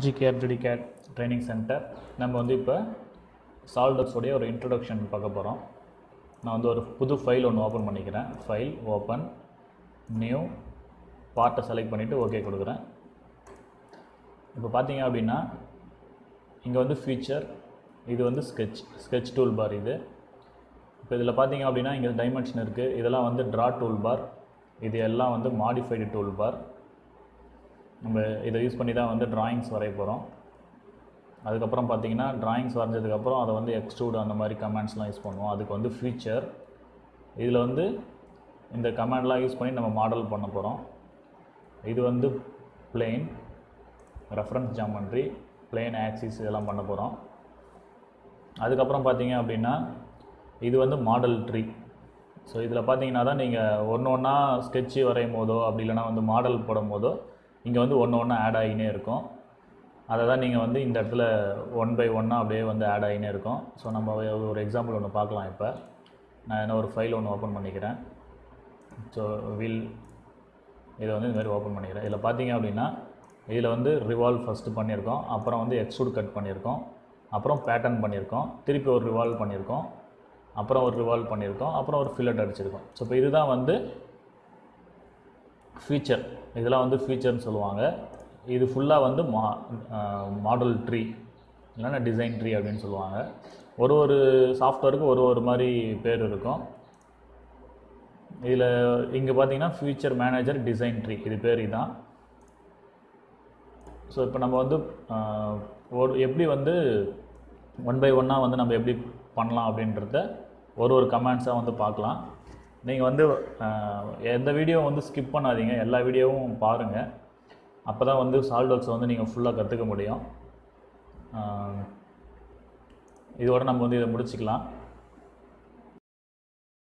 ஜிகேட் ஜிடிகேட் training centre நம்ம வந்து இப்போ சால்டக்ஸோடைய ஒரு இன்ட்ரடக்ஷன் பார்க்க போகிறோம் நான் வந்து ஒரு புது ஃபைல் ஒன்று ஓப்பன் பண்ணிக்கிறேன். ஃபைல் ஓப்பன் நியூ பார்ட்டை செலக்ட் பண்ணிவிட்டு ஓகே கொடுக்குறேன். இப்போ பார்த்தீங்க அப்படின்னா இங்கே வந்து ஃபீச்சர் இது வந்து ஸ்கெட்ச் ஸ்கெட்ச் டூல் பார் இது. இப்போ இதில் பார்த்தீங்க அப்படின்னா இங்கே டைமென்ஷன் இருக்குது இதெல்லாம் வந்து ட்ரா டூல் பார் இது எல்லாம் வந்து மாடிஃபைடு டூல் பார் நம்ம இதை யூஸ் பண்ணி தான் வந்து டிராயிங்ஸ் வரைய போகிறோம் அதுக்கப்புறம் பார்த்திங்கன்னா டிராயிங்ஸ் வரைஞ்சதுக்கப்புறம் அதை வந்து எக்ஸ்ட்ரூட் அந்த மாதிரி கமெண்ட்ஸ்லாம் யூஸ் பண்ணுவோம். அதுக்கு வந்து ஃபீச்சர் இதில் வந்து இந்த கமெண்ட்லாம் யூஸ் பண்ணி நம்ம மாடல் பண்ண போகிறோம் இது வந்து plane reference geometry plane axis இதெல்லாம் பண்ண போகிறோம் அதுக்கப்புறம் பார்த்தீங்க அப்படின்னா இது வந்து மாடல் ட்ரீ ஸோ இதில் பார்த்தீங்கன்னா தான் நீங்கள் ஒன்று ஒன்றா ஸ்கெட்சு வரையும் போதோ அப்படி இல்லைனா வந்து மாடல் போடும் போதோ இங்கே வந்து ஒன்று ஒன்றா ஆட் ஆகினே இருக்கும். அதை தான் நீங்கள் வந்து இந்த இடத்துல ஒன் பை ஒன்னாக அப்படியே வந்து ஆட் ஆகினே இருக்கும். ஸோ நம்ம ஒரு எக்ஸாம்பிள் ஒன்று பார்க்கலாம் இப்போ. நான் என்ன ஒரு ஃபைல் ஒன்று ஓப்பன் பண்ணிக்கிறேன். ஸோ வில் இதை வந்து இந்த ஓப்பன் பண்ணிக்கிறேன். இதில் பார்த்தீங்க அப்படின்னா இதில் வந்து ரிவால்வ் ஃபஸ்ட்டு பண்ணியிருக்கோம். அப்புறம் வந்து எக்ஸ்ட்ரூட் கட் பண்ணியிருக்கோம். அப்புறம் பேட்டர்ன் பண்ணியிருக்கோம். திருப்பி ஒரு ரிவால்வ் பண்ணியிருக்கோம். அப்புறம் ஒரு ரிவால்வ் பண்ணியிருக்கோம். அப்புறம் ஒரு ஃபில்லட் அடிச்சிருக்கோம். ஸோ இப்போ இதுதான் வந்து ஃபீச்சர் இதெல்லாம் வந்து ஃபீச்சர்னு சொல்லுவாங்க. இது ஃபுல்லாக வந்து மா மாடல் ட்ரீ இல்லைன்னா டிசைன் ட்ரீ அப்படின்னு சொல்லுவாங்க. ஒரு ஒரு சாஃப்ட்வேருக்கு ஒரு ஒரு மாதிரி பேர் இருக்கும். இதில் இங்கே பார்த்தீங்கன்னா ஃபியூச்சர் மேனேஜர் டிசைன் ட்ரீ இது பேர் இதுதான் ஸோ இப்போ நம்ம வந்து ஒரு எப்படி வந்து ஒன் பை ஒன்னாக வந்து நம்ம எப்படி பண்ணலாம் அப்படின்றத ஒரு ஒரு கமெண்ட்ஸாக வந்து பார்க்கலாம். நீங்கள் வந்து எந்த வீடியோ வந்து ஸ்கிப் பண்ணாதீங்க. எல்லா வீடியோவும் பாருங்கள் அப்போ தான் வந்து சால்டோக்ஸை வந்து நீங்கள் ஃபுல்லாக கற்றுக்க முடியும். இதோடு இதோட நம்ம வந்து இதை முடிச்சுக்கலாம்.